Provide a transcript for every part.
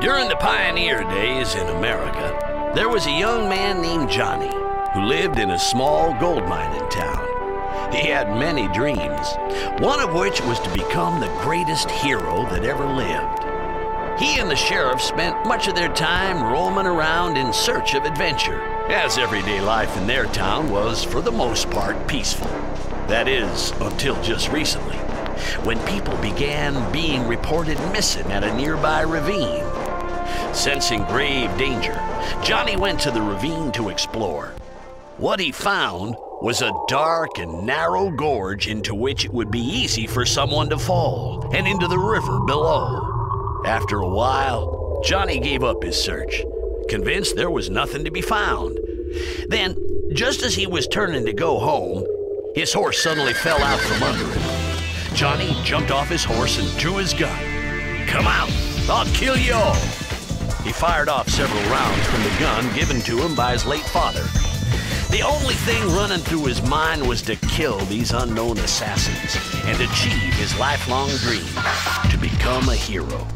During the pioneer days in America, there was a young man named Johnny who lived in a small gold mining town. He had many dreams, one of which was to become the greatest hero that ever lived. He and the sheriff spent much of their time roaming around in search of adventure, as everyday life in their town was, for the most part, peaceful. That is, until just recently, when people began being reported missing at a nearby ravine. Sensing grave danger, Johnny went to the ravine to explore. What he found was a dark and narrow gorge into which it would be easy for someone to fall, and into the river below. After a while, Johnny gave up his search, convinced there was nothing to be found. Then, just as he was turning to go home, his horse suddenly fell out from under him. Johnny jumped off his horse and drew his gun. Come out, I'll kill you all. He fired off several rounds from the gun given to him by his late father. The only thing running through his mind was to kill these unknown assassins and achieve his lifelong dream to become a hero.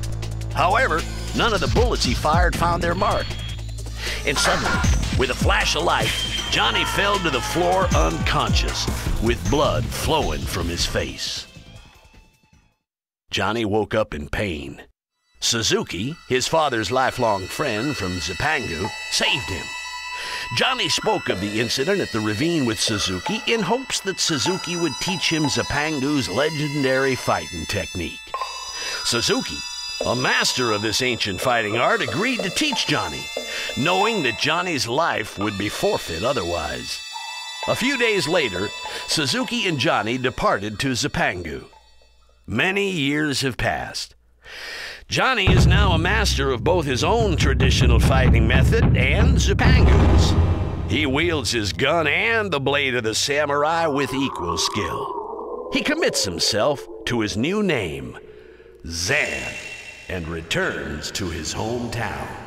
However, none of the bullets he fired found their mark. And suddenly, with a flash of light, Johnny fell to the floor unconscious, with blood flowing from his face. Johnny woke up in pain. Suzuki, his father's lifelong friend from Zipangu, saved him. Johnny spoke of the incident at the ravine with Suzuki in hopes that Suzuki would teach him Zipangu's legendary fighting technique. Suzuki a master of this ancient fighting art agreed to teach Johnny, knowing that Johnny's life would be forfeit otherwise. A few days later, Suzuki and Johnny departed to Zipangu. Many years have passed. Johnny is now a master of both his own traditional fighting method and Zipangu's. He wields his gun and the blade of the samurai with equal skill. He commits himself to his new name, Zan and returns to his hometown.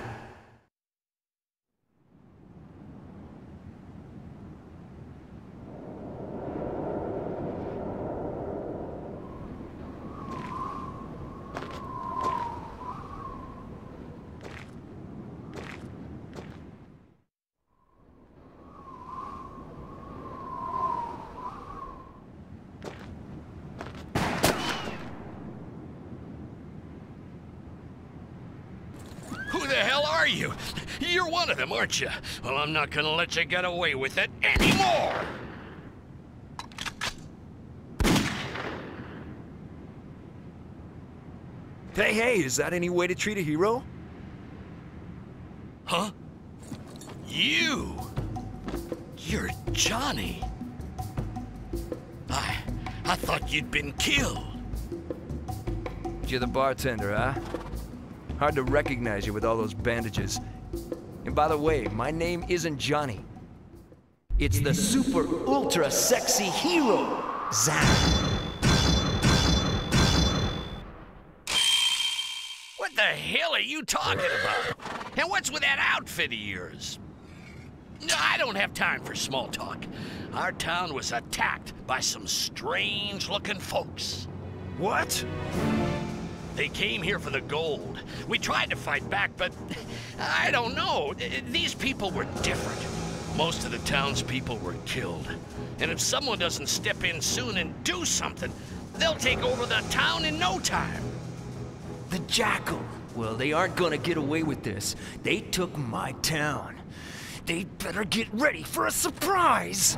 Are you? You're one of them, aren't you? Well, I'm not gonna let you get away with it anymore! Hey, hey, is that any way to treat a hero? Huh? You? You're Johnny. I... I thought you'd been killed. You're the bartender, huh? Hard to recognize you with all those bandages. And by the way, my name isn't Johnny. It's the super ultra sexy hero, Zan. What the hell are you talking about? And what's with that outfit of yours? I don't have time for small talk. Our town was attacked by some strange-looking folks. What? They came here for the gold. We tried to fight back, but I don't know. These people were different. Most of the townspeople were killed. And if someone doesn't step in soon and do something, they'll take over the town in no time. The Jackal. Well, they aren't gonna get away with this. They took my town. They'd better get ready for a surprise!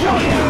Yeah!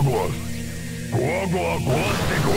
Gogos! Gogo Góstico!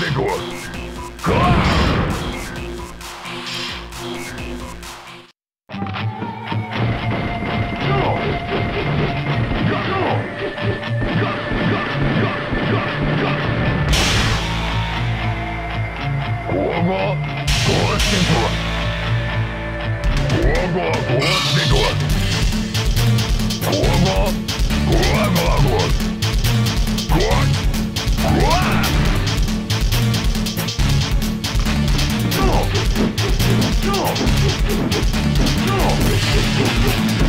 vigorous. No!